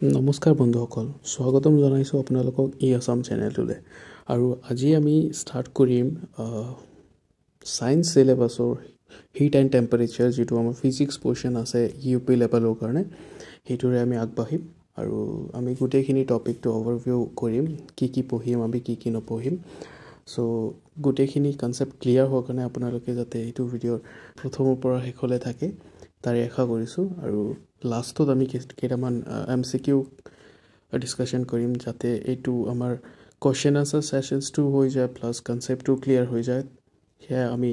নমস্কাৰ বন্ধুসকল স্বাগতম জনাইছোঁ আপোনালোকক ই আছাম চেনেলটোলৈ। আৰু আজি আমি ষ্টাৰ্ট কৰিম ছায়েন্স চিলেবাছৰ হিট এণ্ড টেম্পাৰেচাৰ যিটো আমাৰ ফিজিক্স পৰ্শ্যন আছে ইউ পি লেভেলৰ কাৰণে সেইটোৰে আমি আগবাঢ়িম। আৰু আমি গোটেইখিনি টপিকটো অভাৰভিউ কৰিম কি কি পঢ়িম আমি কি কি নপঢ়িম। চ' গোটেইখিনি কনচেপ্ট ক্লিয়াৰ হোৱাৰ কাৰণে আপোনালোকে যাতে এইটো ভিডিঅ'ৰ প্ৰথমৰ পৰা শেষলৈ থাকে। তাৰে আশা কৰিছোঁ আৰু লাষ্টত আমি কেইটামান এম চি কিউ ডিছকাশ্যন কৰিম যাতে এইটো আমাৰ কুৱেশ্যন আনচাৰ ছেশ্যনছটো হৈ যায় প্লাছ কনচেপ্টটো ক্লিয়াৰ হৈ যায়। সেয়া আমি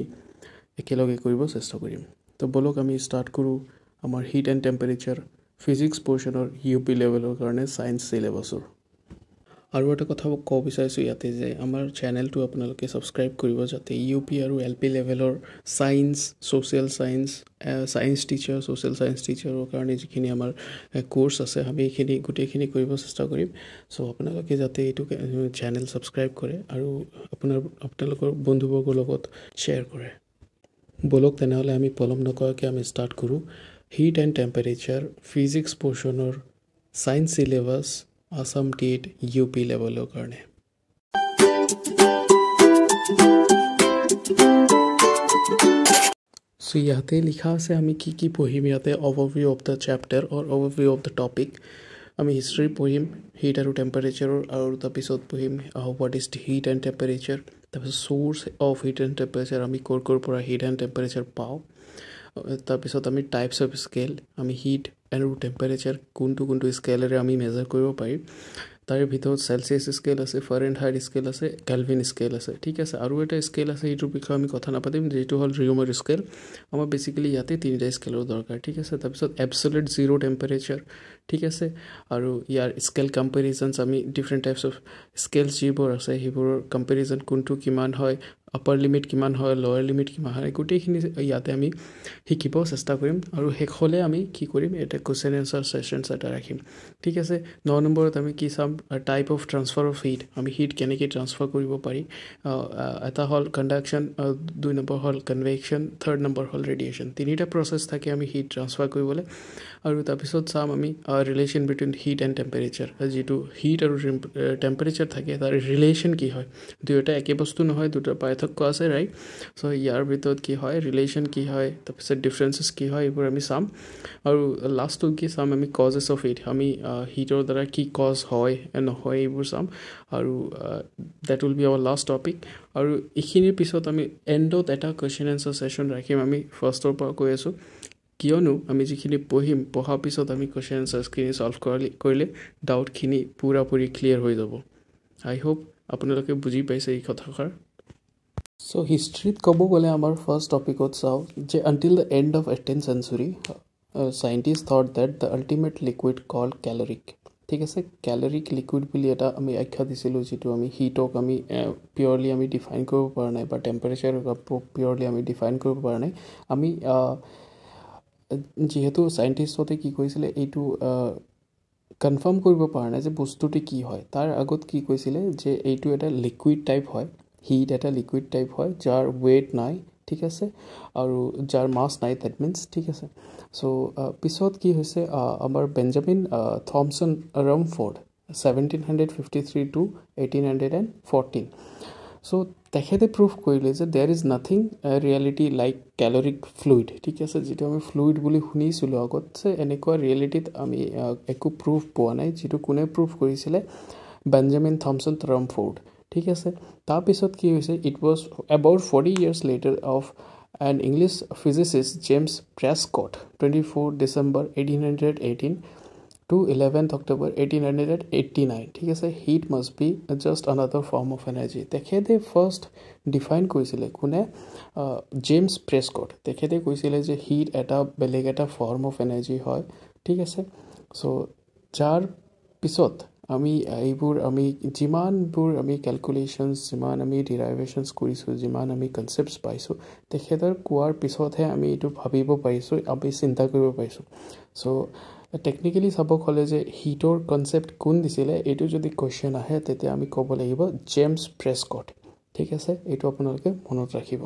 একেলগে কৰিব চেষ্টা কৰিম। তো ব'লক আমি ষ্টাৰ্ট কৰোঁ আমাৰ হিট এণ্ড টেম্পাৰেচাৰ ফিজিক্স পৰ্শ্যনৰ ইউ পি লেভেলৰ কাৰণে ছায়েন্স চিলেবাছৰ আৰু এটা কথা ক'ব বিচাৰিছোঁ ইয়াতে যে আমাৰ চেনেলটো আপোনালোকে ছাবস্ক্ৰাইব কৰিব যাতে ইউ পি আৰু এল পি লেভেলৰ science social science science teacher social science টিচাৰৰ কাৰণে যিখিনি আমাৰ কোৰ্চ আছে আমি এইখিনি গোটেইখিনি কৰিব চেষ্টা কৰিম। চ' আপোনালোকে যাতে এইটো চেনেল ছাবস্ক্ৰাইব কৰে আৰু আপোনাৰ আপোনালোকৰ বন্ধুবৰ্গৰ লগত শ্বেয়াৰ কৰে। ব'লক তেনেহ'লে আমি পলম নকৰাকৈ আমি ষ্টাৰ্ট কৰোঁ। Heat and temperature physics পৰ্শ্যনৰ science syllabus Assam TET U P লেভেলৰ কাৰণে চ' ইয়াতে লিখা আছে আমি কি কি পঢ়িম ইয়াতে overview of the chapter or overview of the topic আমি হিষ্ট্ৰী পঢ়িম হিট আৰু টেম্পাৰেচাৰৰ আৰু তাৰপিছত পঢ়িম what is heat and temperature তাৰপিছত source of heat and temperature আমি ক'ৰ ক'ৰ পৰা হিট এণ্ড টেম্পাৰেচাৰ পাওঁ তাৰপিছত আমি টাইপছ অফ স্কেল আমি হিট আৰু টেম্পাৰেচাৰ কোনটো কোনটো স্কেলেৰে আমি মেজাৰ কৰিব পাৰিম তাৰে ভিতৰত চেলচিয়াছ স্কেল আছে ফাৰ এণ্ড হাইট স্কেল আছে কেলভিন স্কেল আছে ঠিক আছে আৰু এটা স্কেল আছে সেইটোৰ বিষয়ে আমি কথা নাপাতিম যিটো হ'ল ৰিউমাৰ স্কেল আমাৰ বেচিকেলি ইয়াতে তিনিটা স্কেলৰ দৰকাৰ ঠিক আছে তাৰপিছত এবচলেট জিৰ' টেম্পাৰেচাৰ ঠিক আছে আৰু ইয়াৰ স্কেল কম্পেৰিজনছ আমি ডিফাৰেণ্ট টাইপছ অফ স্কেল যিবোৰ আছে সেইবোৰৰ কম্পেৰিজন কোনটো কিমান হয় আপাৰ লিমিট কিমান হয় লৱাৰ লিমিট কিমান হয় গোটেইখিনি ইয়াতে আমি শিকিব চেষ্টা কৰিম আৰু শেষলৈ আমি কি কৰিম এটা কুৱেশ্যন এনচাৰ ছেশ্যনছ এটা ৰাখিম। ঠিক আছে? ন নম্বৰত আমি কি চাম type of transfer of heat আমি হিট কেনেকৈ ট্ৰান্সফাৰ কৰিব পাৰি এটা হ'ল কণ্ডাকশ্যন দুই নম্বৰ হ'ল কনভেকশ্যন থাৰ্ড নম্বৰ হ'ল ৰেডিয়েশ্যন তিনিটা প্ৰচেছ থাকে আমি হিট ট্ৰান্সফাৰ কৰিবলৈ। আৰু তাৰপিছত চাম আমি relation between heat and temperature যিটো হিট আৰু টেম্পাৰেচাৰ থাকে তাৰ ৰিলেশ্যন কি হয়? দুয়োটা একে বস্তু নহয় দুটা পাৰ্থক্য আছে ৰাইট চ' ইয়াৰ ভিতৰত কি হয় ৰিলেশ্যন কি হয় তাৰপিছত ডিফাৰেঞ্চেছ কি হয় এইবোৰ আমি চাম। আৰু লাষ্টটো কি চাম আমি কজেছ অফ হিট আমি হিটৰ দ্বাৰা কি কজ হয় নহয় এইবোৰ চাম। আৰু that will be our last topic আৰু এইখিনিৰ পিছত আমি এণ্ডত এটা কুৱেশ্যন এনচাৰ ছেশ্যন ৰাখিম আমি ফাৰ্ষ্টৰ পৰা কৈ আছোঁ। কিয়নো আমি যিখিনি পঢ়িম পঢ়াৰ পিছত আমি কুৱেশ্যন এনচাৰ্ছখিনি ছল্ভ কৰালি কৰিলে ডাউটখিনি পূৰাপূৰি ক্লিয়াৰ হৈ যাব। আই হোপ আপোনালোকে বুজি পাইছে এই কথাষাৰ। চ' হিষ্ট্ৰীত ক'ব গ'লে আমাৰ ফাৰ্ষ্ট টপিকত চাওঁ যে until the end of eighteen century scientist thought that the ultimate liquid call caloric ঠিক আছে কেলৰিক লিকুইড বুলি এটা আমি আখ্যা দিছিলোঁ যিটো আমি হিটক আমি পিয়ৰলি আমি ডিফাইন কৰিব পৰা নাই বা টেম্পাৰেচাৰ পিয়ৰলি আমি ডিফাইন কৰিব পৰা নাই আমি যিহেতু চাইণ্টিষ্টতে কি কৰিছিলে এইটো কনফাৰ্ম কৰিব পৰা নাই যে বস্তুটো কি হয় তাৰ আগত কি কৈছিলে যে এইটো এটা লিকুইড টাইপ হয় হিট এটা লিকুইড টাইপ হয় যাৰ ৱেইট নাই ঠিক আছে? আৰু যাৰ মাছ নাই ডেট মিনছ ঠিক আছে? চ' পিছত কি হৈছে আমাৰ Benjamin Thomson Rumford seventeen hundred fifty three to eighteen hundred and fourteen so' তেখেতে প্ৰুভ কৰিলে যে there is nothing reality like caloric fluid ঠিক আছে? যিটো আমি ফ্লুইড বুলি শুনিছিলোঁ আগত যে এনেকুৱা ৰিয়েলিটিত আমি একো প্ৰুফ পোৱা নাই যিটো কোনে প্ৰুভ কৰিছিলে? বেঞ্জামিন থমছন ৰমফৰ্ড ঠিক আছে তাৰপিছত কি হৈছে it was about forty years later of and English physicist James Prescott twenty four December eighteen hundred eighteen to eleventh October eighteen hundred eighty nine ঠিক আছে heat must be just another form of energy তেখেতে first define কৰিছিলে কোনে James Prescott তেখেতে কৈছিলে যে hit এটা বেলেগ এটা ফৰ্ম অফ এনাৰ্জি হয় ঠিক আছে চ' যাৰ পিছত আমি এইবোৰ আমি যিমানবোৰ আমি কেলকুলেশ্যনছ যিমান আমি ডিৰাইভেশ্যনছ কৰিছোঁ যিমান আমি কনচেপ্টছ পাইছোঁ তেখেতৰ কোৱাৰ পিছতহে আমি এইটো ভাবিব পাৰিছোঁ আমি চিন্তা কৰিব পাৰিছোঁ। চ' টেকনিকেলি চাব গ'লে যে হিটৰ কনচেপ্ট কোন দিছিলে এইটো যদি কুৱেশ্যন আহে তেতিয়া আমি ক'ব লাগিব জেমছ প্ৰেছকট ঠিক আছে? এইটো আপোনালোকে মনত ৰাখিব।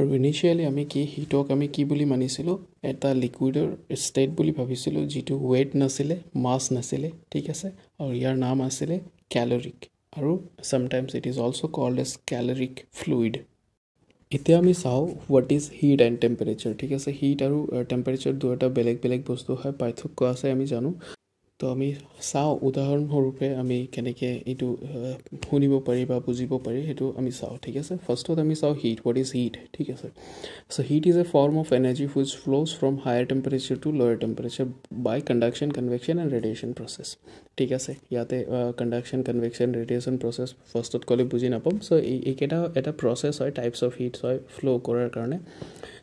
আৰু ইনিচিয়েলি আমি কি হিটক আমি কি বুলি মানিছিলোঁ? এটা লিকুইডৰ ষ্টেট বুলি ভাবিছিলোঁ যিটো ৱেট নাছিলে মাছ নাছিলে ঠিক আছে? আৰু ইয়াৰ নাম আছিলে কেলৰিক আৰু sometimes it is also' called as caloric fluid এতিয়া আমি চাওঁ what is heat and temperature ঠিক আছে? হিট আৰু টেম্পাৰেচাৰ দুয়োটা বেলেগ বেলেগ বস্তু হয় পাৰ্থক্য আছে আমি জানো। তো আমি চাওঁ উদাহৰণস্বৰূপে আমি কেনেকৈ এইটো শুনিব পাৰি বা বুজিব পাৰি সেইটো আমি চাওঁ ঠিক আছে? ফাৰ্ষ্টত আমি চাওঁ হিট হোৱাট ইজ হিট ঠিক আছে? So' heat is a form of energy which flows from higher temperature to lower temperature by conduction convection and radiation process ঠিক আছে? ইয়াতে কণ্ডাকশ্যন কনভেকশ্যন ৰেডিয়েশ্যন প্ৰচেছ ফাৰ্ষ্টত ক'লে বুজি নাপাম। চ' এই এইকেইটা এটা প্ৰচেছ হয় টাইপছ অফ হিটছ হয় ফ্ল' কৰাৰ কাৰণে।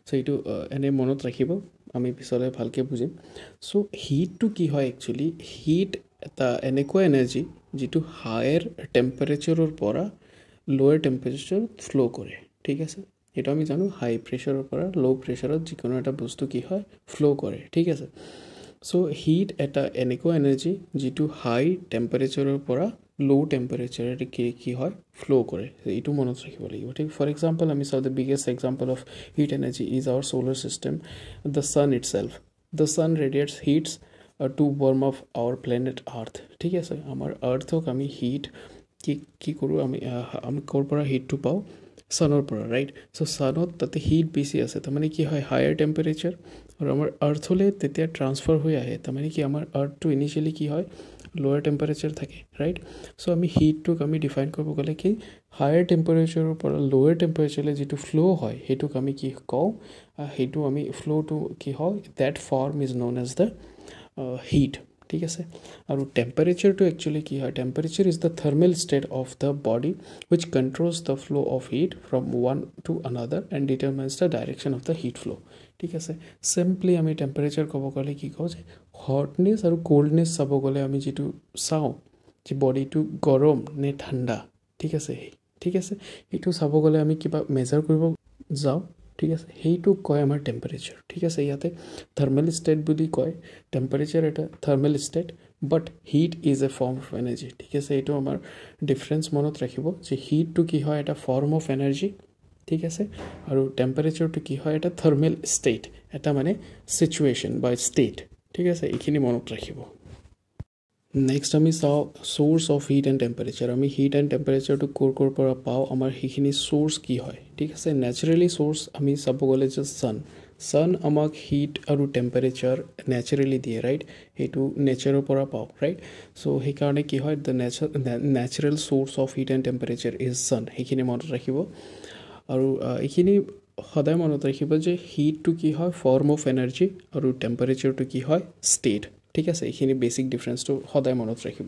চ' এইটো এনেই মনত ৰাখিব। আমি পিছলৈ ভালকৈ বুজিম। চ' হিটটো কি হয় একচুৱেলি হিট এটা এনেকুৱা এনাৰ্জি যিটো হায়াৰ টেম্পাৰেচাৰৰ পৰা লৱাৰ টেম্পাৰেচাৰত ফ্ল' কৰে, ঠিক আছে? সেইটো আমি জানো হাই প্ৰেছাৰৰ পৰা ল' প্ৰেছাৰত যিকোনো এটা বস্তু কি হয় ফ্ল' কৰে, ঠিক আছে? চ' হিট এটা এনেকুৱা এনাৰ্জি যিটো হাই টেম্পাৰেচাৰৰ পৰা ল' টেম্পাৰেচাৰে কি কি হয়? ফ্ল' কৰে। এইটো মনত ৰাখিব লাগিব। ঠিক ফৰ এক্সাম্পল আমি চাওঁ the biggest example of heat energy is our solar system the sun itself the sun radiates heats to warm of our planet earth ঠিক আছে? আমাৰ আৰ্থক আমি হিট কি কি কৰোঁ আমি আমি ক'ৰ পৰা হিটটো পাওঁ? ছানৰ পৰা ৰাইট চ' ছানত তাতে হিট বেছি আছে। তাৰমানে কি হয়? হায়াৰ টেম্পাৰেচাৰ আৰু আমাৰ আৰ্থলৈ তেতিয়া ট্ৰান্সফাৰ হৈ আহে। তাৰমানে কি? আমাৰ আৰ্থটো ইনিচিয়েলি কি হয়? লৱাৰ টেম্পাৰেচাৰ থাকে ৰাইট চ' আমি হিটটোক আমি ডিফাইন কৰিব গ'লে কি হায়াৰ টেম্পাৰেচাৰৰ পৰা লৱাৰ টেম্পাৰেচাৰলৈ যিটো ফ্ল' হয় সেইটোক আমি কি কওঁ সেইটো আমি ফ্ল'টো কি হয় that form is known as the heat ঠিক আছে আৰু টেম্পাৰেচাৰটো একচুৱেলি কি হয় temperature is the thermal state of the body which controls the flow' of heat from one to another and determines the direction of the heat flow' ঠিক আছে simply আমি temperature ক'ব গ'লে কি কওঁ যে হটনেছ আৰু ক'ল্ডনেছ চাব গ'লে আমি যিটো চাওঁ যে বডিটো গৰম নে ঠাণ্ডা ঠিক আছে? ঠিক আছে? সেইটো চাব গ'লে আমি কিবা মেজাৰ কৰিব যাওঁ ঠিক আছে? সেইটোক কয় আমাৰ টেম্পাৰেচাৰ ঠিক আছে? ইয়াতে থাৰ্মেল ষ্টেট বুলি কয় টেম্পাৰেচাৰ এটা thermal state but heat is a form of energy ঠিক আছে? এইটো আমাৰ ডিফাৰেঞ্চ মনত ৰাখিব যে হিটটো কি হয় এটা ফৰ্ম অফ এনাৰ্জি ঠিক আছে? আৰু টেম্পাৰেচাৰটো কি হয় এটা থাৰ্মেল ষ্টেট এটা মানে চিটুৱেশ্যন বা ষ্টেট ঠিক আছে এইখিনি মনত ৰাখিব। নেক্সট আমি চাওঁ source of heat and temperature আমি হিট এণ্ড টেম্পাৰেচাৰটো ক'ৰ ক'ৰ পৰা পাওঁ আমাৰ সেইখিনি চ'ৰ্চ কি হয়? ঠিক আছে নেচাৰেলি চ'ৰ্চ আমি চাব গ'লে জাষ্ট ছান ছান আমাক হিট আৰু টেম্পাৰেচাৰ নেচাৰেলি দিয়ে ৰাইট সেইটো নেচাৰৰ পৰা পাওঁ ৰাইট চ' সেইকাৰণে কি হয় the nature natural source of heat and temperature is sun সেইখিনি মনত ৰাখিব। আৰু এইখিনি সদায় মনত ৰাখিব যে হিটটো কি হয় ফৰ্ম অফ এনাৰ্জি আৰু টেম্পাৰেচাৰটো কি হয় ষ্টেট ঠিক আছে এইখিনি বেচিক ডিফাৰেঞ্চটো সদায় মনত ৰাখিব।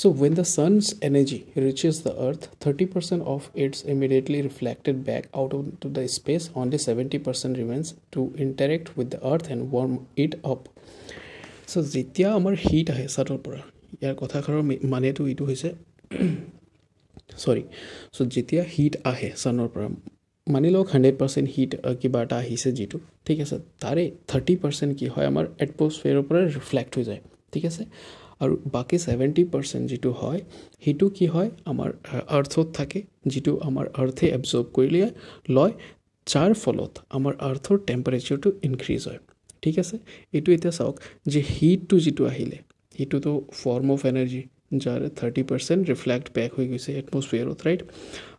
So' when the sun's energy reaches the earth thirty percent of its immediately reflected back out of to the space only seventy percent remains to interact with the earth and warm it up so' যেতিয়া আমাৰ hit আহে ছানৰ পৰা ইয়াৰ কথাষাৰৰ মানেটো এইটো হৈছে চৰি চ' যেতিয়া হিট আহে ছানৰ পৰা মানি লওক হাণ্ড্ৰেড পাৰ্চেণ্ট হিট কিবা এটা আহিছে যিটো। ঠিক আছে তাৰে থাৰ্টি পাৰ্চেণ্ট কি হয় আমাৰ এটমছফিয়াৰৰ পৰা ৰিফ্লেক্ট হৈ যায়। ঠিক আছে? আৰু বাকী ছেভেণ্টি পাৰ্চেণ্ট যিটো হয় সেইটো কি হয় আমাৰ আৰ্থত থাকে যিটো আমাৰ আৰ্থে এবজৰ্ব কৰিলে লয় যাৰ ফলত আমাৰ আৰ্থৰ টেম্পাৰেচাৰটো ইনক্ৰিজ হয়। ঠিক আছে? এইটো এতিয়া চাওক যে হিটটো যিটো আহিলে সেইটোতো ফৰ্ম অফ এনাৰ্জি যাৰ থাৰ্টি পাৰ্চেণ্ট ৰিফ্লেক্ট বেক হৈ গৈছে এটমছফিয়াৰত ৰাইট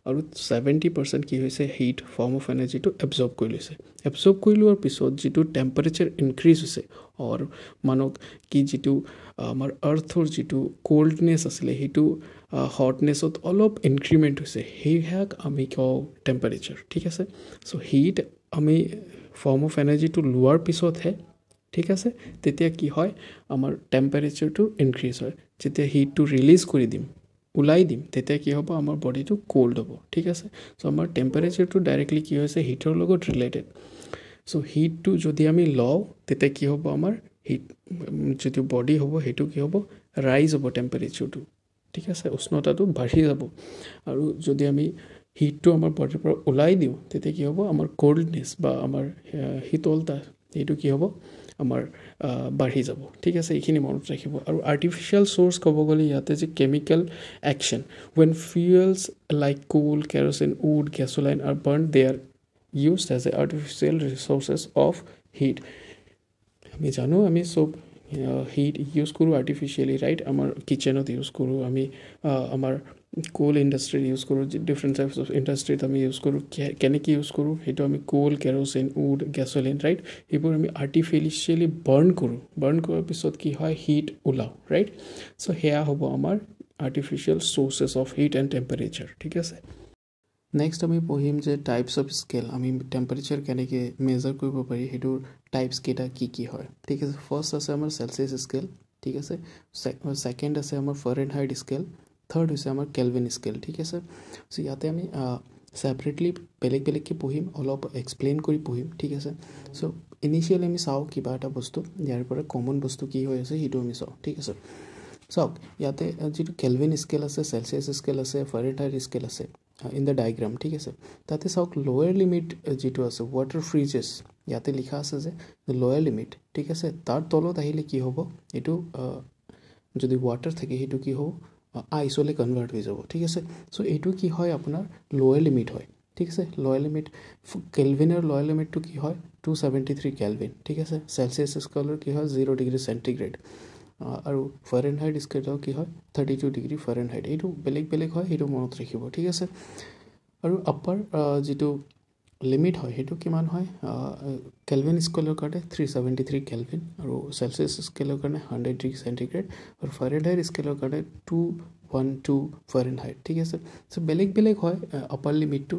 আৰু ছেভেণ্টি পাৰ্চেণ্ট কি হৈছে হিট ফৰ্ম অফ এনাৰ্জিটো এবজৰ্ব কৰি লৈছে এবজৰ্ব কৰি লোৱাৰ পিছত যিটো টেম্পাৰেচাৰ ইনক্ৰিজ হৈছে আৰু মানুহক কি যিটো আমাৰ আৰ্থৰ যিটো ক'ল্ডনেছ আছিলে সেইটো হটনেছত অলপ ইনক্ৰিমেণ্ট হৈছে সেইয়াক আমি কওঁ টেম্পাৰেচাৰ ঠিক আছে চ' হিট আমি ফৰ্ম অফ এনাৰ্জিটো লোৱাৰ পিছতহে ঠিক আছে? তেতিয়া কি হয়? আমাৰ টেম্পাৰেচাৰটো ইনক্ৰিজ হয়। যেতিয়া হিটটো ৰিলিজ কৰি দিম ওলাই দিম তেতিয়া কি হ'ব? আমাৰ বডিটো ক'ল্ড হ'ব। ঠিক আছে? চ' আমাৰ টেম্পাৰেচাৰটো ডাইৰেক্টলি কি হৈছে? হিটৰ লগত ৰিলেটেড চ' হিটটো যদি আমি লওঁ তেতিয়া কি হ'ব আমাৰ? হিট যিটো বডি হ'ব সেইটো কি হ'ব? ৰাইজ হ'ব টেম্পাৰেচাৰটো ঠিক আছে? উষ্ণতাটো বাঢ়ি যাব। আৰু যদি আমি হিটটো আমাৰ বডিৰ পৰা ওলাই দিওঁ তেতিয়া কি হ'ব? আমাৰ ক'ল্ডনেছ বা আমাৰ শীতলতা এইটো কি হ'ব? আমাৰ বাঢ়ি যাব। ঠিক আছে এইখিনি মনত ৰাখিব। আৰু আৰ্টিফিচিয়েল চ'ৰ্চ ক'ব গ'লে ইয়াতে যে chemical action when fuels like coal kerosene wood gasoline are burn they are used as a artificial resources of heat আমি জানো আমি চব হিট ইউজ কৰোঁ আৰ্টিফিচিয়েলি ৰাইট আমাৰ কিটচেনত ইউজ কৰোঁ আমি আমাৰ কোল ইণ্ডাষ্ট্ৰীত ইউজ কৰোঁ ডিফাৰেণ্ট টাইপছ অফ ইণ্ডাষ্ট্ৰীত আমি ইউজ কৰোঁ কেনেকৈ ইউজ কৰোঁ সেইটো আমি coal kerosene wood gasoline right সেইবোৰ আমি আৰ্টিফিচিয়েলি বাৰ্ণ কৰোঁ বাৰ্ণ কৰাৰ পিছত কি হয় হিট ওলাওঁ ৰাইট চ' সেয়া হ'ব আমাৰ artificial sources of heat and temperature ঠিক আছে নেক্সট আমি পঢ়িম যে টাইপছ অফ স্কেল আমি টেম্পাৰেচাৰ কেনেকৈ মেজাৰ কৰিব পাৰি সেইটোৰ টাইপছ কেইটা কি কি হয় ঠিক আছে ফাৰ্ষ্ট আছে আমাৰ চেলচিয়াছ স্কেল ঠিক আছে ছেকেণ্ড আছে আমাৰ ফৰেন হাইট স্কেল থাৰ্ড হৈছে আমাৰ কেলভিন স্কেল ঠিক আছে চ' ইয়াতে আমি ছেপাৰেটলি বেলেগ বেলেগকৈ পঢ়িম অলপ এক্সপ্লেইন কৰি পঢ়িম ঠিক আছে চ' ইনিচিয়েলি আমি চাওঁ কিবা এটা বস্তু ইয়াৰ পৰা কমন বস্তু কি হৈ আছে সেইটো আমি চাওঁ ঠিক আছে চাওক ইয়াতে যিটো কেলভিন স্কেল আছে চেলচিয়াছ স্কেল আছে ফৰেন হাইট স্কেল আছে ইন দ্য ডায়েগ্ৰাম ঠিক আছে তাতে চাওক লৱেৰ লিমিট যিটো আছে ৱাটাৰ ফ্ৰিজেছ ইয়াতে লিখা আছে যে লৱেৰ লিমিট ঠিক আছে তাৰ তলত আহিলে কি হ'ব এইটো যদি ৱাটাৰ থাকে সেইটো কি হ'ব আইচলৈ কনভাৰ্ট হৈ যাব ঠিক আছে চ' এইটো কি হয় আপোনাৰ লৱেৰ লিমিট হয় ঠিক আছে লৱেৰ লিমিট কেলভিনৰ লৱেৰ লিমিটটো কি হয় টু ছেভেণ্টি থ্ৰী কেলভিন ঠিক আছে চেলচিয়াছ স্কেলৰ কি হয় জিৰ' ডিগ্ৰী চেণ্টিগ্ৰেড আৰু ফৰেন হাইট স্কেলৰ কি হয় thirty two degree Fahrenheit এইটো বেলেগ বেলেগ হয় সেইটো মনত ৰাখিব ঠিক আছে আৰু আপাৰ যিটো লিমিট হয় সেইটো কিমান হয়? কেলভিন স্কেলৰ কাৰণে থ্ৰী ছেভেণ্টি থ্ৰী কেলভিন আৰু চেলচিয়াছ স্কেলৰ কাৰণে হাণ্ড্ৰেড ডিগ্ৰী চেণ্টিগ্ৰেড আৰু ফৰেন হাইট স্কেলৰ কাৰণে two one two Fahrenheit ঠিক আছে? চ' বেলেগ বেলেগ হয় আপাৰ লিমিটটো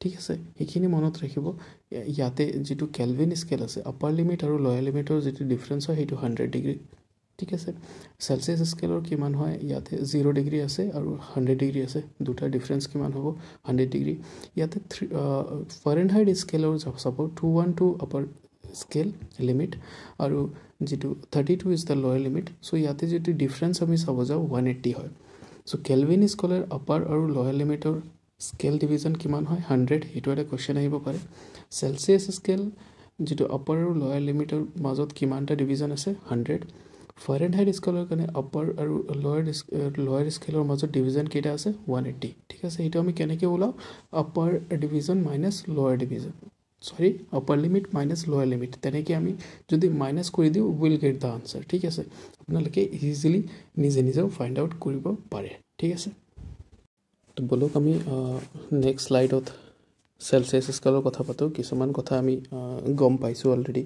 ঠিক আছে? সেইখিনি মনত ৰাখিব। ইয়াতে যিটো কেলভিন স্কেল আছে আপাৰ লিমিট আৰু লয়াৰ লিমিটৰ যিটো ডিফাৰেঞ্চ হয় সেইটো হাণ্ড্ৰেড ডিগ্ৰী ঠিক আছে। চেলচিয়াছ স্কেলৰ কিমান হয় ইয়াতে জিৰ' ডিগ্ৰী আছে আৰু হাণ্ড্ৰেড ডিগ্ৰী আছে। দুটাৰ ডিফাৰেঞ্চ কিমান হ'ব? হাণ্ড্ৰেড ডিগ্ৰী ইয়াতে থ্ৰী ফৰেন হাইট স্কেলৰ চাব two one two upper scale limit আৰু যিটো thirty two is the lower limit so' ইয়াতে যিটো ডিফাৰেঞ্চ আমি চাব যাওঁ ওৱান এইট্টি হয়। চ' কেলভিন স্কেলৰ আপাৰ আৰু লয়াৰ লিমিটৰ স্কেল ডিভিজন কিমান হয়? হাণ্ড্ৰেড সেইটো এটা কুৱেশ্যন আহিব পাৰে। চেলচিয়াছ স্কেল যিটো আপাৰ আৰু লয়াৰ লিমিটৰ মাজত কিমানটা ডিভিজন আছে? হাণ্ড্ৰেড ফৰেন হাইট স্কেলৰ কাৰণে আপাৰ আৰু লয়াৰ লয়াৰ স্কেলৰ মাজত ডিভিজন কেইটা আছে? ওৱান এইট্টি ঠিক আছে সেইটো আমি কেনেকৈ ওলাওঁ? Upper division minus lower division sorry upper limit minus lower limit তেনেকৈ আমি যদি মাইনাছ কৰি দিওঁ উইল গেট দ্য আনচাৰ ঠিক আছে? আপোনালোকে ইজিলি নিজে নিজেও ফাইণ্ড আউট কৰিব পাৰে। ঠিক আছে? তো বলক আমি নেক্সট শ্লাইডত চেলচিয়াছ স্কেলৰ কথা পাতোঁ। কিছুমান কথা আমি গম পাইছোঁ অলৰেডি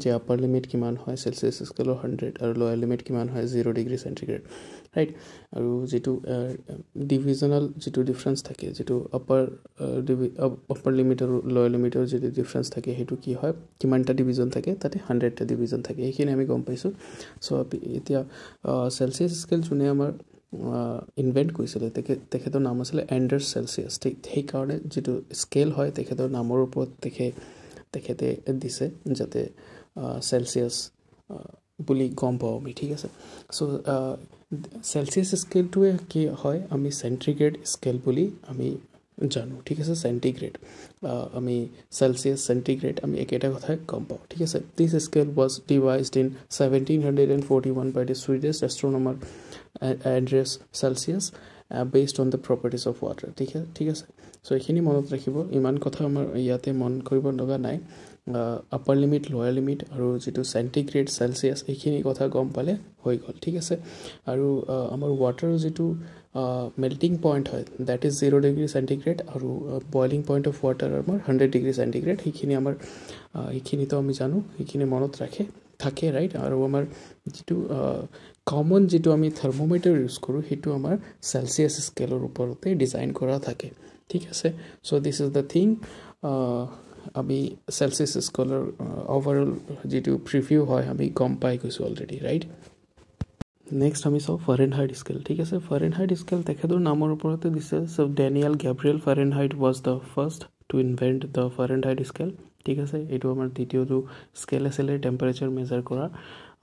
যে আপাৰ লিমিট কিমান হয় চেলচিয়াছ স্কেলৰ হাণ্ড্ৰেড আৰু লয়াৰ লিমিট কিমান হয় জিৰ' ডিগ্ৰী চেণ্টিগ্ৰেড ৰাইট আৰু যিটো ডিভিজনেল যিটো ডিফাৰেঞ্চ থাকে যিটো আপাৰ ডিভি আপাৰ লিমিট আৰু লয়াৰ লিমিটৰ যিটো ডিফাৰেঞ্চ থাকে সেইটো কি হয়? কিমানটা ডিভিজন থাকে? তাতে হাণ্ড্ৰেডটা ডিভিজন থাকে। সেইখিনি আমি গম পাইছোঁ। চ' এতিয়া চেলচিয়াছ স্কেল যোনে আমাৰ ইনভেণ্ট কৰিছিলে। তেখেত তেখেতৰ নাম আছিলে এণ্ডাৰ্ছ চেলচিয়াছ ঠিক সেইকাৰণে যিটো স্কেল হয় তেখেতৰ নামৰ ওপৰত তেখে তেখেতে দিছে যাতে চেলচিয়াছ বুলি গম পাওঁ আমি ঠিক আছে? চ' চেলচিয়াছ স্কেলটোৱে কি হয় আমি চেণ্ট্ৰিগ্ৰেড স্কেল বুলি আমি জানো ঠিক আছে? চেণ্টিগ্ৰেড আমি চেলচিয়াছ চেণ্টিগ্ৰেড আমি একেটা কথাই গম পাওঁ ঠিক আছে? This scale was devised in seventeen hundred and forty one by the Swedish astronomer Anders Celsius based on the properties of water ঠিক আছে ঠিক আছে চ' এইখিনি মনত ৰাখিব ইমান কথা আমাৰ ইয়াতে মন কৰিব লগা নাই আপাৰ লিমিট লয়াৰ লিমিট আৰু যিটো চেণ্টিগ্ৰেড চেলচিয়াছ এইখিনি কথা গম পালে হৈ গ'ল ঠিক আছে আৰু আমাৰ ৱাটাৰৰ যিটো মেল্টিং পইণ্ট হয় that is zero' degree centigrade আৰু বইলিং পইণ্ট অফ ৱাটাৰ আমাৰ হাণ্ড্ৰেড ডিগ্ৰী চেণ্টিগ্ৰেড সেইখিনি আমাৰ সেইখিনিতো আমি জানো সেইখিনি মনত ৰাখে থাকে ৰাইট আৰু আমাৰ যিটো কমন যিটো আমি থাৰ্মোমিটাৰ ইউজ কৰোঁ সেইটো আমাৰ চেলচিয়াছ স্কেলৰ ওপৰতে ডিজাইন কৰা থাকে। ঠিক আছে? So' this is the thing আমি চেলচিয়াছ স্কেলৰ অভাৰঅল যিটো প্ৰিভিউ হয় আমি গম পাই গৈছোঁ অলৰেডি ৰাইট নেক্সট আমি চাওঁ ফৰেন হাইট স্কেল ঠিক আছে? ফৰেন হাইট স্কেল তেখেতৰ নামৰ ওপৰতে দিছে so' Daniel Gabriel Fahrenheit was the first to invent the Fahrenheit scale ঠিক আছে? এইটো আমাৰ দ্বিতীয়টো স্কেল আছিলে টেম্পাৰেচাৰ মেজাৰ কৰা।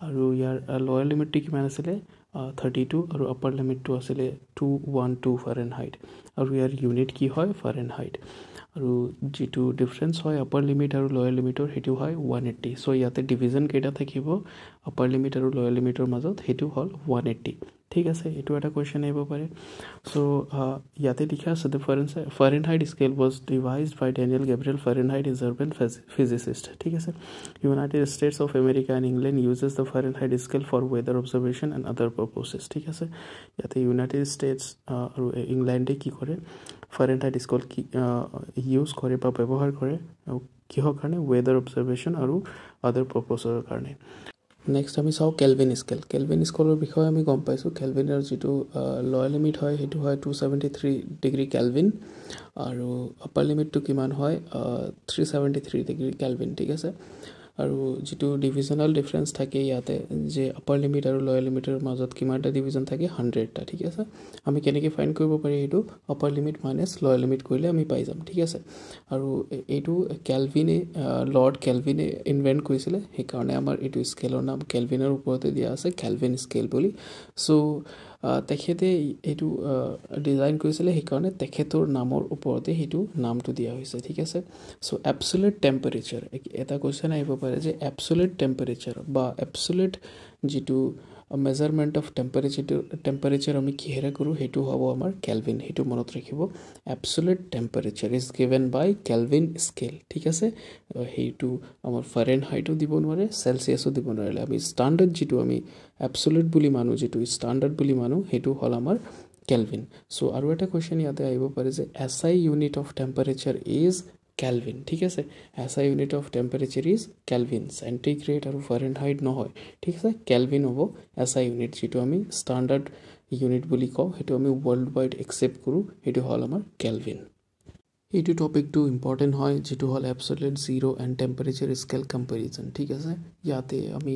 আৰু ইয়াৰ লয়াৰ লিমিটটো কিমান আছিলে? থাৰ্টি টু আৰু আপাৰ লিমিটটো আছিলে two one two Fahrenheit আৰু ইয়াৰ ইউনিট কি হয়? ফৰেন হাইট আৰু যিটো ডিফাৰেঞ্চ হয় আপাৰ লিমিট আৰু লয়াৰ লিমিটৰ সেইটো হয় ওৱান এইট্টি চ' ইয়াতে ডিভিজন কেইটা থাকিব? আপাৰ লিমিট আৰু লয়াৰ লিমিটৰ মাজত সেইটো হ'ল ওৱান এইট্টি ঠিক আছে এইটো এটা কুৱেশ্যন আহিব পাৰে চ' ইয়াতে লিখা আছে the Fahrenheit Fahrenheit scale was devised by Daniel Gabriel Fahrenheit is urban physicist ঠিক আছে United States of America and England uses the Fahrenheit scale for weather observation and other purposes ঠিক আছে ইয়াতে ইউনাইটেড ষ্টেটছ আৰু ইংলেণ্ডে কি কৰে Fahrenheit scale কি ইউজ কৰে বা ব্যৱহাৰ কৰে কিহৰ কাৰণে ৱেডাৰ অবজাৰ্ভেশ্যন আৰু আদাৰ পাৰ্পচৰ কাৰণে নেক্সট আমি চাওঁ কেলভিন স্কেল কেলভিন স্কেলৰ বিষয়ে আমি গম পাইছোঁ। কেলভিনৰ যিটো লয়াৰ লিমিট হয় সেইটো হয় two seventy three degree Kelvin আৰু আপাৰ লিমিটটো কিমান হয় three seventy three degree Kelvin ঠিক আছে? আৰু যিটো ডিভিজনেল ডিফাৰেঞ্চ থাকে ইয়াতে যে আপাৰ লিমিট আৰু লয়াৰ লিমিটৰ মাজত কিমানটা ডিভিজন থাকে হাণ্ড্ৰেডটা ঠিক আছে? আমি কেনেকৈ ফাইন কৰিব পাৰি এইটো upper limit minus lower limit কৰিলে আমি পাই যাম ঠিক আছে? আৰু এইটো কেলভিনে লৰ্ড কেলভিনে ইনভেণ্ট কৰিছিলে সেইকাৰণে আমাৰ এইটো স্কেলৰ নাম কেলভিনৰ ওপৰতে দিয়া আছে কেলভিন স্কেল বুলি। চ' তেখেতে এইটো ডিজাইন কৰিছিলে সেইকাৰণে তেখেতৰ নামৰ ওপৰতে সেইটো নামটো দিয়া হৈছে ঠিক আছে? চ' এপচুলেট টেম্পাৰেচাৰ এটা কুৱেশ্যন আহিব পাৰে যে এপচুলেট টেম্পাৰেচাৰ বা এপচুলেট যিটো মেজাৰমেণ্ট অফ টেম্পাৰেচাৰটো টেম্পাৰেচাৰ আমি কিহেৰে কৰোঁ সেইটো হ'ব আমাৰ কেলভিন সেইটো মনত ৰাখিব। Absolute temperature is given by Kelvin scale ঠিক আছে? সেইটো আমাৰ ফাৰেন হাইটো দিব নোৱাৰে চেলচিয়াছো দিব নোৱাৰিলে। আমি ষ্টাণ্ডাৰ্ড যিটো আমি এপচুলেট বুলি মানো যিটো ষ্টাণ্ডাৰ্ড বুলি মানো সেইটো হ'ল আমাৰ কেলভিন চ' আৰু এটা কুৱেশ্যন ইয়াতে আহিব পাৰে যে S I unit of temperature is Kelvin ঠিক আছে? S I unit of temperature is Kelvin centigrade আৰু ফাৰেন হাইট নহয় ঠিক আছে? কেলভিন হ'ব এছ ইউনিট যিটো আমি ষ্টাণ্ডাৰ্ড ইউনিট বুলি কওঁ সেইটো আমি ৱৰ্ল্ড ৱাইড একচেপ্ট কৰোঁ সেইটো হ'ল আমাৰ কেলভিন এইটো টপিকটো ইম্পৰ্টেণ্ট হয় যিটো হ'ল absolute zero' and temperature scale comparison ঠিক আছে? ইয়াতে আমি